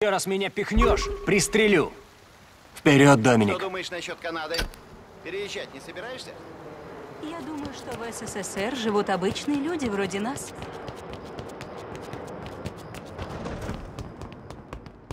Еще раз меня пихнешь, пристрелю. Вперед, Что Доминик. думаешь насчет Канады? Переезжать не собираешься? Я думаю, что в СССР живут обычные люди вроде нас.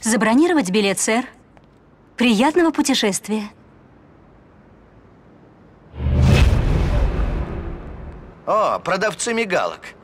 Забронировать билет, сэр. Приятного путешествия. О, продавцы мигалок.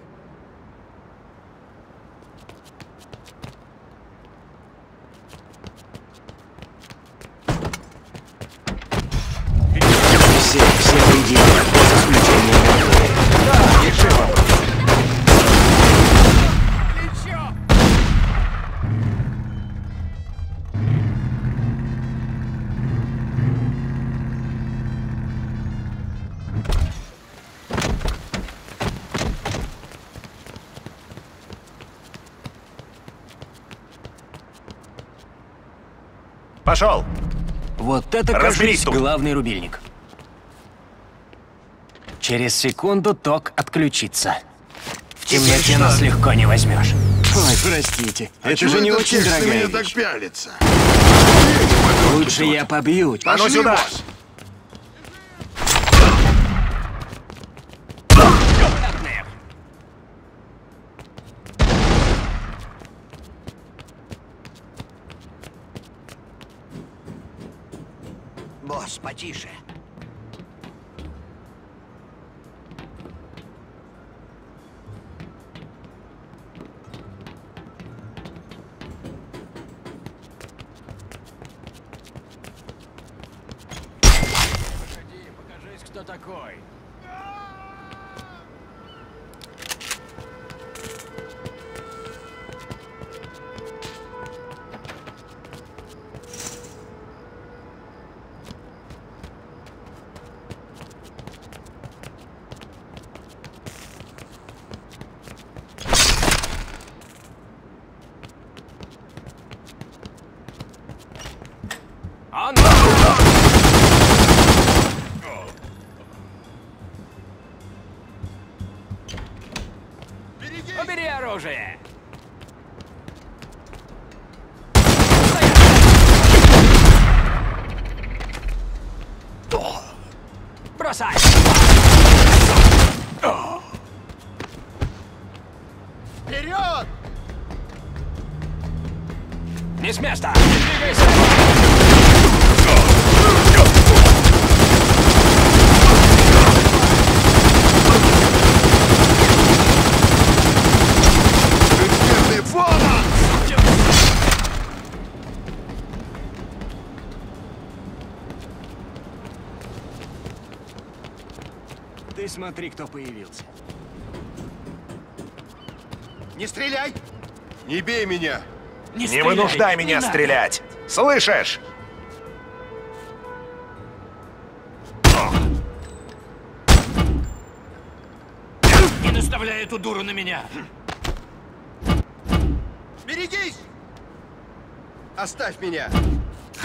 Пошел! Вот это, тут. главный рубильник. Через секунду ток отключится. В темноте нас легко не возьмешь. Ой, простите. А это же не очень дорогая так пялится? Лучше я побью. А ну Пошли, сюда! босс. Босс, потише. Покажись, кто такой. Смотри, кто появился. Не стреляй! Не бей меня! Не вынуждай меня стрелять! Слышишь? Не наставляй эту дуру на меня! Берегись! Оставь меня!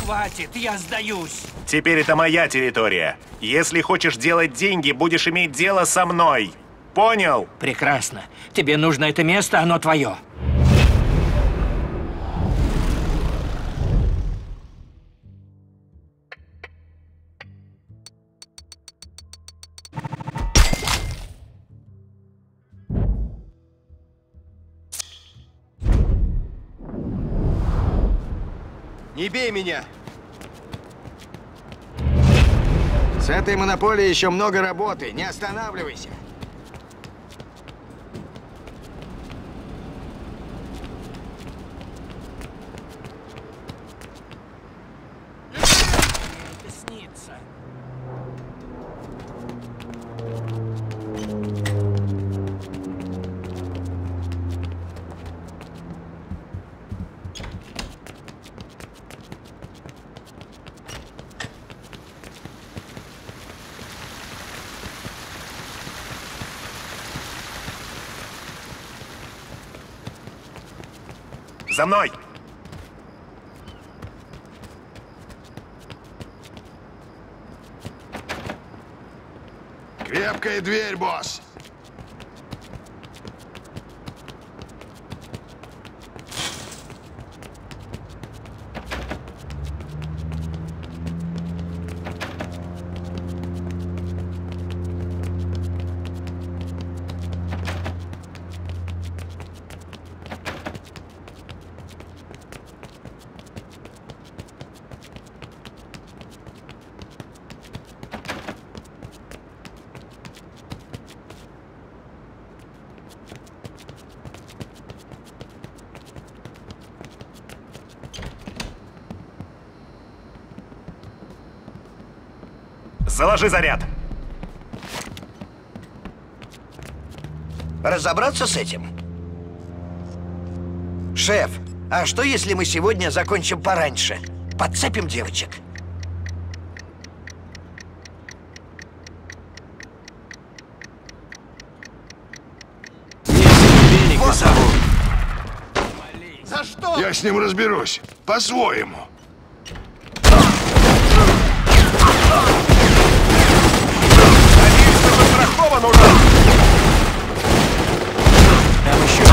Хватит, я сдаюсь! Теперь это моя территория. Если хочешь делать деньги, будешь иметь дело со мной. Понял? Прекрасно. Тебе нужно это место, оно твое. Бей меня! С этой монополией еще много работы. Не останавливайся. За мной! Крепкая дверь, босс! Заложи заряд. Разобраться с этим? Шеф, а что если мы сегодня закончим пораньше? Подцепим девочек? Вот. За что? Я с ним разберусь. По-своему. Надеюсь, ты застрахован уже. Там еще...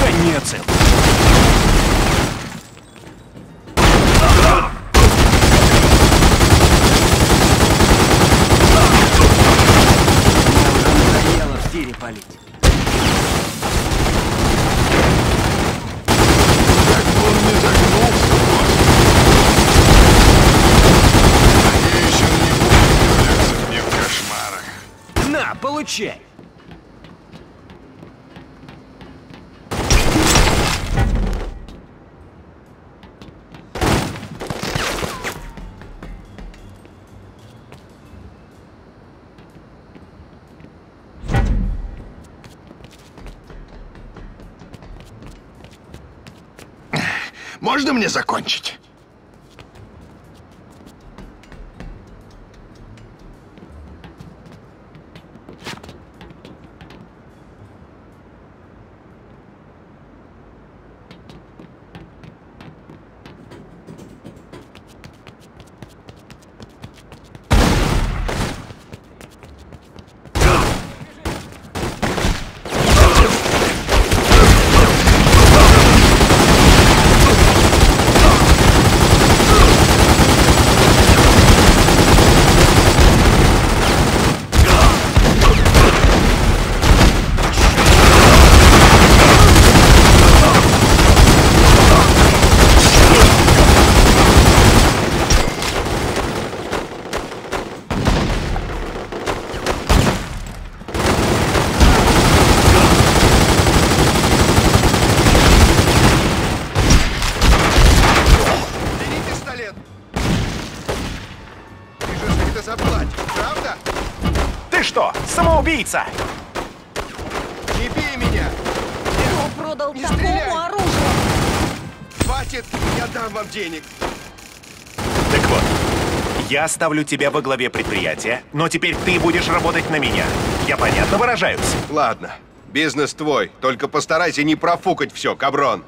Конец им. Мне уже надоело в тире палить. Как бы он не загнулся, босс. Надеюсь, он не будет являться мне в кошмарах. Получай! Можно мне закончить? Самоубийца? Не бей меня! Кто продал Не такому стреляй! оружие? Хватит, я дам вам денег. Так вот, я оставлю тебя во главе предприятия, но теперь ты будешь работать на меня. Я понятно выражаюсь? Ладно, бизнес твой, только постарайся не профукать все, каброн.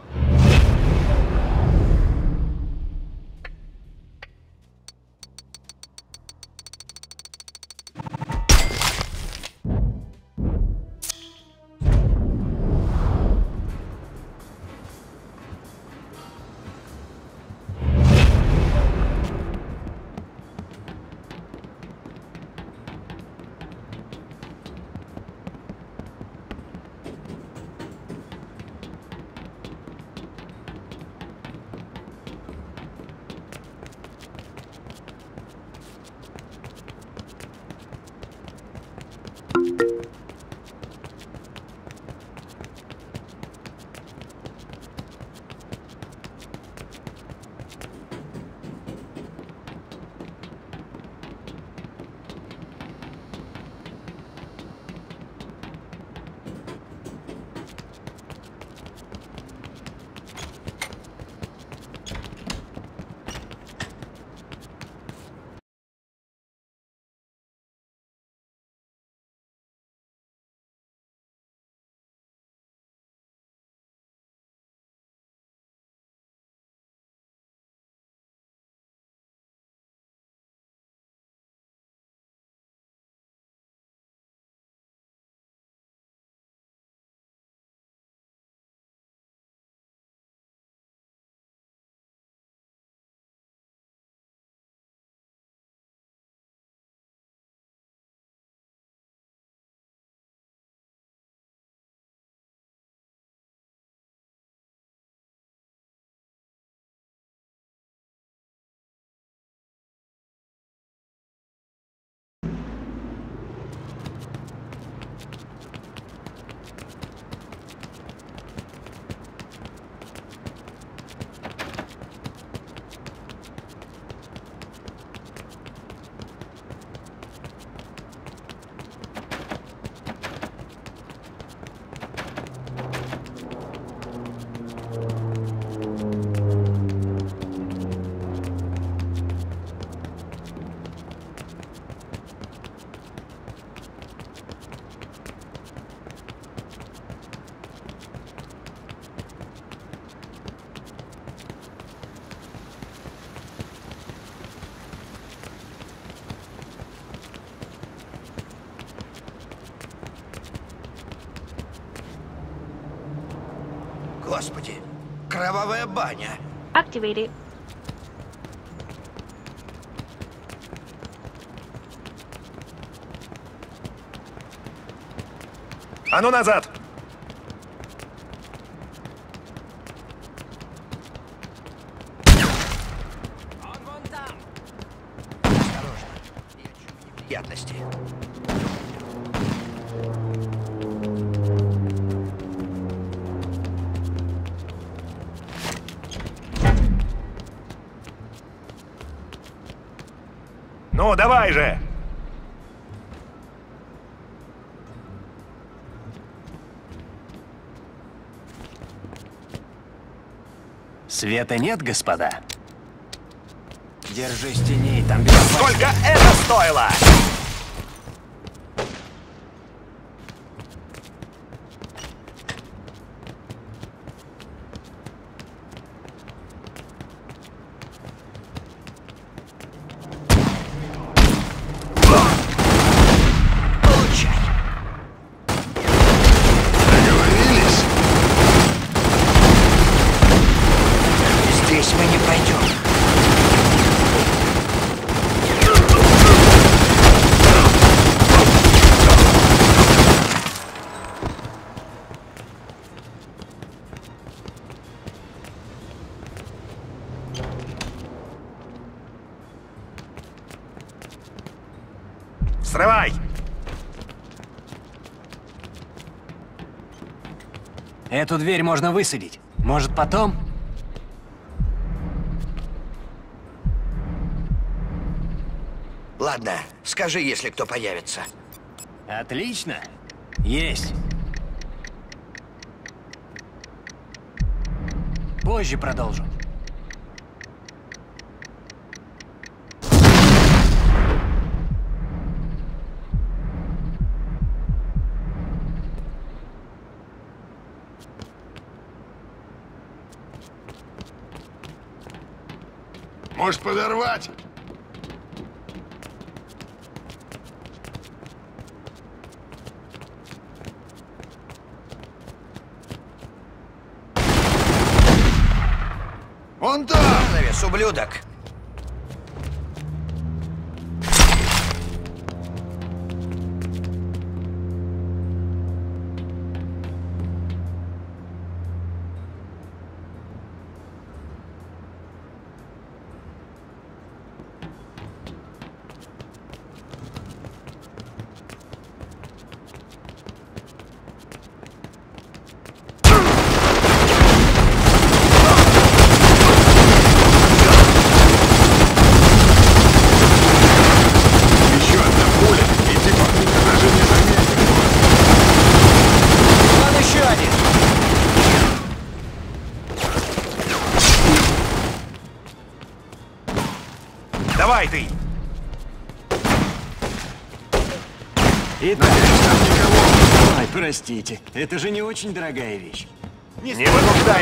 Господи, кровавая баня. Activated. А ну назад! Неприятности. Ну, давай же! Света нет, господа? Держись теней, там безопасно. Сколько это стоило? Эту дверь можно высадить. Может, потом? Ладно, скажи, если кто появится. Отлично. Есть. Позже продолжу. Может, подорвать? Вон там! Навес, ублюдок. Простите, это же не очень дорогая вещь. Не вынуждай